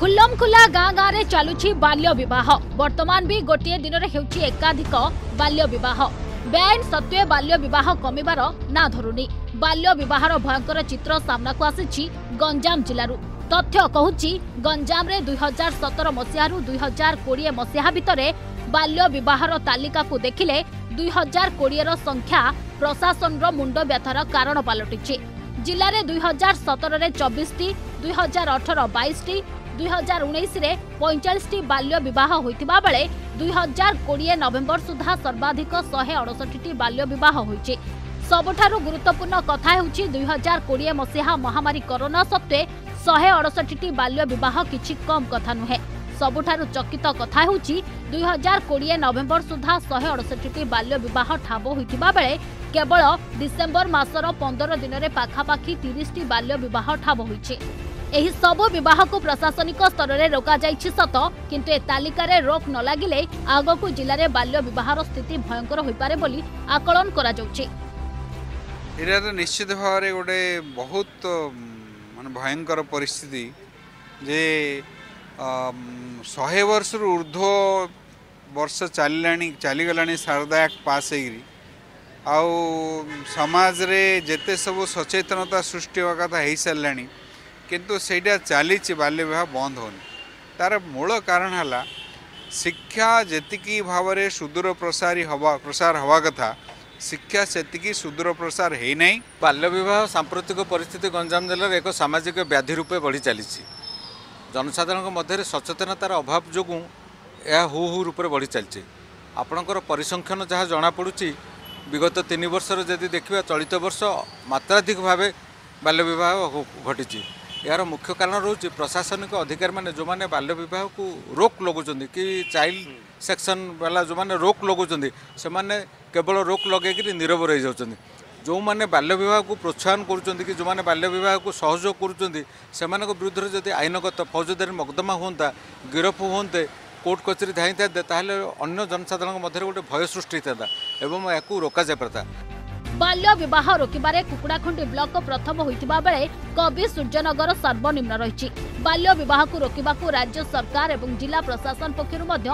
ଖୁଲ୍ଲମଖୁଲା ଗାଁ ଗାଁରେ ଚାଲୁଛି ବାଲ୍ୟ ବିବାହ ବର୍ତ୍ତମାନ ବି ଗୋଟିଏ ଦିନରେ ହେଉଛି ଏକାଧିକ ବାଲ୍ୟ ବିବାହ ବେଆଇନ ସତ୍ତ୍ୱେ ବାଲ୍ୟ ବିବାହ କମିବାର ନା ଧରୁନି ବାଲ୍ୟ ବିବାହର ଭୟଙ୍କର ଚିତ୍ର ସାମ୍ନାକୁ ଆସିଛି ଗଞ୍ଜାମ ଜିଲ୍ଲାରୁ ତଥ୍ୟ କହୁଛି ଗଞ୍ଜାମରେ ଦୁଇ ହଜାର ସତର ମସିହାରୁ ଦୁଇ ହଜାର କୋଡ଼ିଏ ମସିହା ଭିତରେ ବାଲ୍ୟ ବିବାହର ତାଲିକାକୁ ଦେଖିଲେ ଦୁଇ ହଜାର କୋଡ଼ିଏର ସଂଖ୍ୟା ପ୍ରଶାସନର ମୁଣ୍ଡ ବ୍ୟଥାର କାରଣ ପାଲଟିଛି ଜିଲ୍ଲାରେ ଦୁଇ ହଜାର ସତରରେ ଚବିଶଟି ଦୁଇ ହଜାର ଅଠର ବାଇଶଟି ଦୁଇହଜାର ଉଣେଇଶରେ ପଇଁଚାଳିଶଟି ବାଲ୍ୟ ବିବାହ ହୋଇଥିବା ବେଳେ ଦୁଇହଜାର କୋଡ଼ିଏ ନଭେମ୍ବର ସୁଦ୍ଧା ସର୍ବାଧିକ ଶହେ ଅଡ଼ଷଠିଟି ବାଲ୍ୟ ବିବାହ ହୋଇଛି ସବୁଠାରୁ ଗୁରୁତ୍ୱପୂର୍ଣ୍ଣ କଥା ହେଉଛି ଦୁଇହଜାର କୋଡ଼ିଏ ମସିହା ମହାମାରୀ କରୋନା ସତ୍ତ୍ୱେ ଶହେ ଅଡ଼ଷଠିଟି ବାଲ୍ୟ ବିବାହ କିଛି କମ୍ କଥା ନୁହେଁ ସବୁଠାରୁ ଚକିତ କଥା ହେଉଛି ଦୁଇହଜାର କୋଡ଼ିଏ ନଭେମ୍ବର ସୁଦ୍ଧା ଶହେ ଅଡ଼ଷଠିଟି ବାଲ୍ୟ ବିବାହ ଠାବ ହୋଇଥିବା ବେଳେ କେବଳ ଡିସେମ୍ବର ମାସର ପନ୍ଦର ଦିନରେ ପାଖାପାଖି ତିରିଶଟି ବାଲ୍ୟ ବିବାହ ଠାବ ହୋଇଛି ଏହି ସବୁ ବିବାହକୁ ପ୍ରଶାସନିକ ସ୍ତରରେ ରୋକାଯାଇଛି ସତ କିନ୍ତୁ ଏ ତାଲିକାରେ ରୋକ ନ ଲାଗିଲେ ଆଗକୁ ଜିଲ୍ଲାରେ ବାଲ୍ୟ ବିବାହର ସ୍ଥିତି ଭୟଙ୍କର ହୋଇପାରେ ବୋଲି ଆକଳନ କରାଯାଉଛି ଏରିଆରେ ନିଶ୍ଚିତ ଭାବରେ ଗୋଟେ ବହୁତ ମାନେ ଭୟଙ୍କର ପରିସ୍ଥିତି ଯେ ଶହେ ବର୍ଷରୁ ଉର୍ଦ୍ଧ୍ୱ ବର୍ଷ ଚାଲିଲାଣି ଚାଲିଗଲାଣି ଶାରଦା ଆକ୍ଟ ପାସ୍ ହେଇକିରି ଆଉ ସମାଜରେ ଯେତେ ସବୁ ସଚେତନତା ସୃଷ୍ଟି ହେବା କଥା ହେଇସାରିଲାଣି କିନ୍ତୁ ସେଇଟା ଚାଲିଛି ବାଲ୍ୟ ବିବାହ ବନ୍ଦ ହେଉନି ତା'ର ମୂଳ କାରଣ ହେଲା ଶିକ୍ଷା ଯେତିକି ଭାବରେ ସୁଦୂର ପ୍ରସାରୀ ହେବା ପ୍ରସାର ହେବା କଥା ଶିକ୍ଷା ସେତିକି ସୁଦୂର ପ୍ରସାର ହୋଇନାହିଁ ବାଲ୍ୟ ବିବାହ ସାମ୍ପ୍ରତିକ ପରିସ୍ଥିତି ଗଞ୍ଜାମ ଜିଲ୍ଲାରେ ଏକ ସାମାଜିକ ବ୍ୟାଧି ରୂପେ ବଢ଼ି ଚାଲିଛି ଜନସାଧାରଣଙ୍କ ମଧ୍ୟରେ ସଚେତନତାର ଅଭାବ ଯୋଗୁଁ ଏହା ହୁ ହୁ ରୂପରେ ବଢ଼ି ଚାଲିଛି ଆପଣଙ୍କର ପରିସଂଖ୍ୟାନ ଯାହା ଜଣାପଡ଼ୁଛି ବିଗତ ତିନି ବର୍ଷର ଯଦି ଦେଖିବା ଚଳିତ ବର୍ଷ ମାତ୍ରାଧିକ ଭାବେ ବାଲ୍ୟ ବିବାହ ଘଟିଛି ଏହାର ମୁଖ୍ୟ କାରଣ ରହୁଛି ପ୍ରଶାସନିକ ଅଧିକାରୀମାନେ ଯେଉଁମାନେ ବାଲ୍ୟ ବିବାହକୁ ରୋକ୍ ଲଗାଉଛନ୍ତି କି ଚାଇଲ୍ଡ ସେକ୍ସନ୍ ବାଲା ଯେଉଁମାନେ ରୋକ୍ ଲଗାଉଛନ୍ତି ସେମାନେ କେବଳ ରୋକ୍ ଲଗାଇକିରି ନିରବ ରହିଯାଉଛନ୍ତି ଯେଉଁମାନେ ବାଲ୍ୟ ବିବାହକୁ ପ୍ରୋତ୍ସାହନ କରୁଛନ୍ତି କି ଯେଉଁମାନେ ବାଲ୍ୟ ବିବାହକୁ ସହଯୋଗ କରୁଛନ୍ତି ସେମାନଙ୍କ ବିରୁଦ୍ଧରେ ଯଦି ଆଇନଗତ ଫୌଜଦାରୀ ମକଦ୍ଦମା ହୁଅନ୍ତା ଗିରଫ ହୁଅନ୍ତେ କୋର୍ଟ କଚେରୀ ଧାଇଁଥାନ୍ତେ ତାହେଲେ ଅନ୍ୟ ଜନସାଧାରଣଙ୍କ ମଧ୍ୟରେ ଗୋଟେ ଭୟ ସୃଷ୍ଟି ହେଇଥାନ୍ତା ଏବଂ ୟାକୁ ରୋକାଯାଇପାରିଥାନ୍ତା ବାଲ୍ୟ ବିବାହ ରୋକିବାରେ କୁକୁଡ଼ାଖଣ୍ଡି ବ୍ଲକ ପ୍ରଥମ ହୋଇଥିବା ବେଳେ କବି ସୂର୍ଯ୍ୟନଗର ସର୍ବନିମ୍ନ ରହିଛି ବାଲ୍ୟ ବିବାହକୁ ରୋକିବାକୁ ରାଜ୍ୟ ସରକାର ଏବଂ ଜିଲ୍ଲା ପ୍ରଶାସନ ପକ୍ଷରୁ ମଧ୍ୟ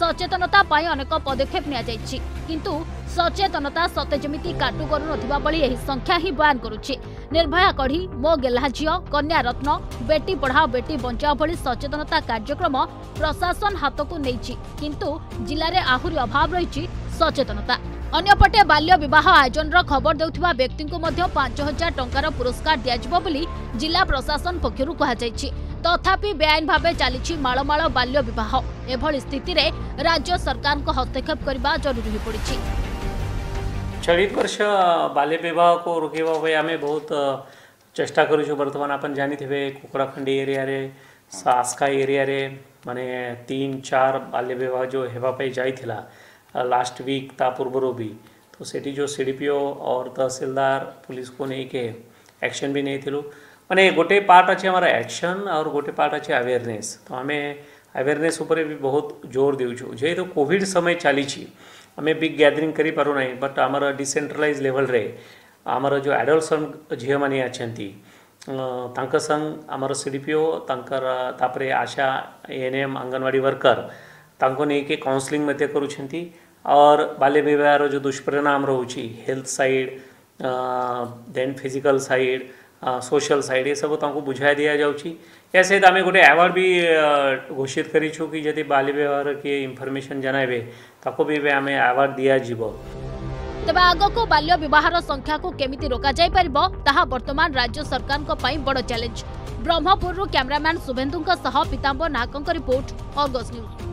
ସଚେତନତା ପାଇଁ ଅନେକ ପଦକ୍ଷେପ ନିଆଯାଇଛି କିନ୍ତୁ ସଚେତନତା ସତେ ଯେମିତି କାଟୁ କରୁନଥିବା ଭଳି ଏହି ସଂଖ୍ୟା ହିଁ ବୟାନ କରୁଛି ନିର୍ଭୟା କଢ଼ି ମୋ ଗେହ୍ଲା ଝିଅ କନ୍ୟା ରତ୍ନ ବେଟି ପଢ଼ାଓ ବେଟି ବଞ୍ଚାଓ ଭଳି ସଚେତନତା କାର୍ଯ୍ୟକ୍ରମ ପ୍ରଶାସନ ହାତକୁ ନେଇଛି କିନ୍ତୁ ଜିଲ୍ଲାରେ ଆହୁରି ଅଭାବ ରହିଛି ସଚେତନତା अंपटे बाल्य बह आयोजन खबर देखा व्यक्ति कोजार टार पुरस्कार दिज्वी जिला प्रशासन पक्ष तथापि बेआईन भाव चली बाल्य बह एभ स्थित राज्य सरकार को हस्तक्षेप करने जरूरी पड़ी चलित वर्ष बाल्यवाह को रोकवाई बहुत चेषा कर कुकड़ाखंड एरिया आस्का एरिया मानने तीन चार बाल्यवाह जो हेपाई जा અલાસ્ટ વીક તા પુરબોરોબી તો સટી જો સીડીપીઓ ઓર તહસિલદાર પોલીસ કોને કે એક્શન ભી નઈ ઇતલો મને ગોટે પાર્ટ છે અમારો એક્શન ઓર ગોટે પાર્ટ છે અવેરનેસ તો અમે અવેરનેસ ઉપર ભી બહુત જોર देऊ છું જે તો કોવિડ સમય ચાલી છે અમે બી ગેધરિંગ કરી પરો નહી પણ અમારો ડિસેન્ટ્રલાઈઝ લેવલ રે અમારો જો એડલ્ટ સમ જે મની આછંતી તાંકા સંગ અમારો સીડીપીઓ તાંકર તાપરે આશા એનએમ આંગનવાડી વર્કર ताक काउनसलींग कर और बाल्य बहार जो दुष्परिणाम रोच health side then physical side social side ये सब बुझा दि जाऊँच आम गोटे आवार्ड भी घोषित करूँ कि बाल्य बहार किए इनफर्मेसन जनवे भी आम आवार्ड दिजा तबे आग को बाल्य बहार संख्या को केमी रोक वर्तमान राज्य सरकार बड़ चैलेंज ब्रह्मपुर कैमेरामैन शुभेन्दु पीतांब नाकों रिपोर्ट अगस्ट न्यूज